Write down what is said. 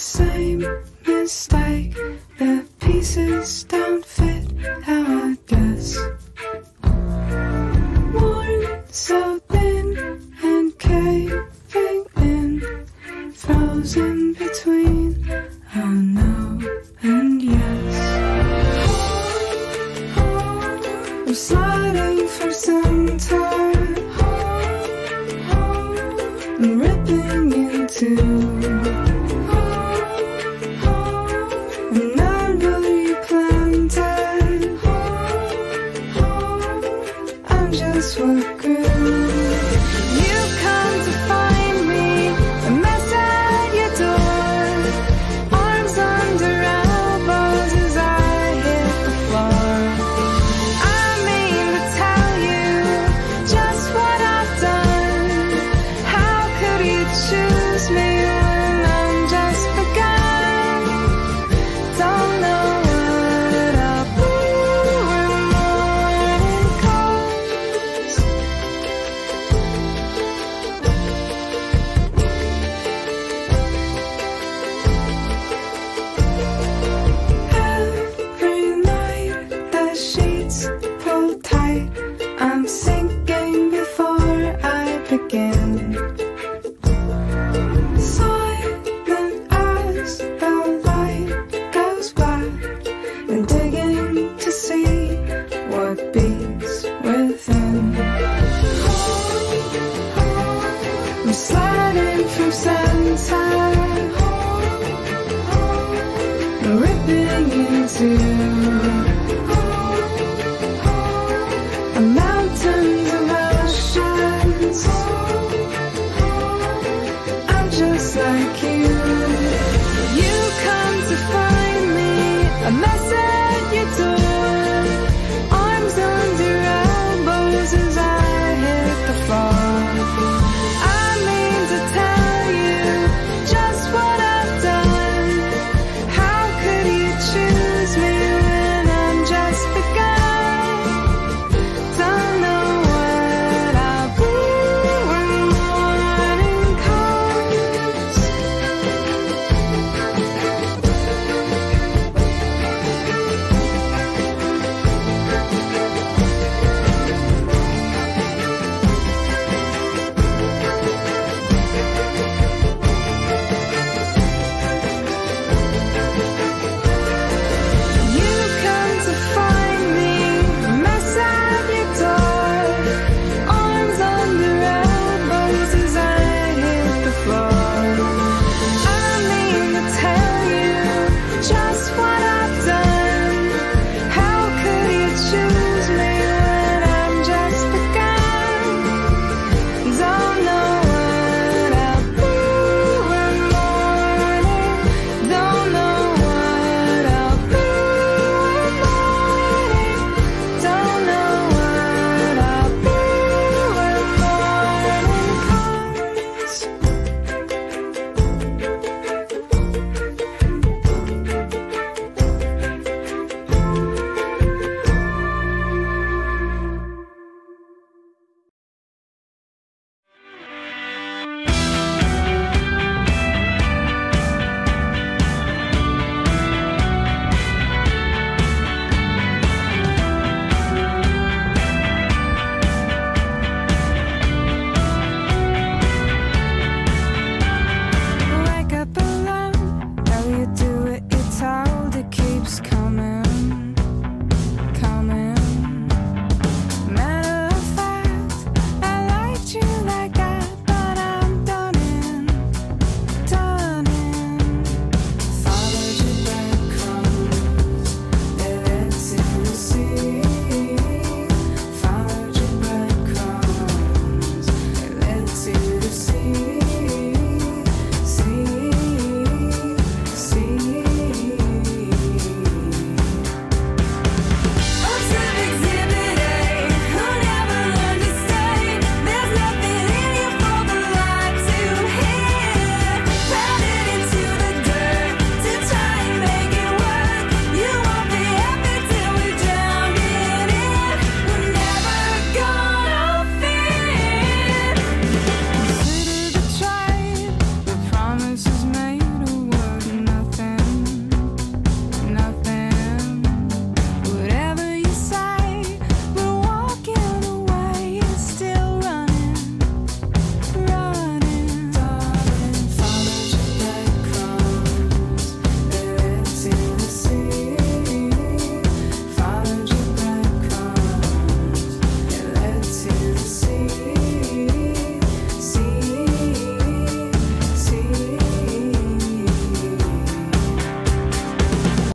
same mistake. The pieces don't fit how I guess. Worn so thin and caving in, frozen between. a no and yes. I'm sliding for some time. I'm ripping into. ripping into